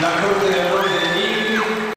La Corte